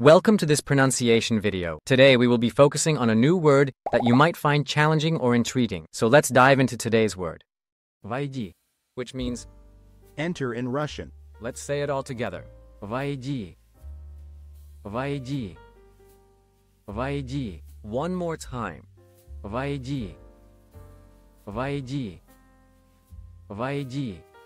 Welcome to this pronunciation video. Today we will be focusing on a new word that you might find challenging or intriguing. So let's dive into today's word. Vojdi, which means enter in Russian. Let's say it all together. Vojdi. Vojdi. Vojdi. One more time. Vojdi. Vojdi. Vojdi.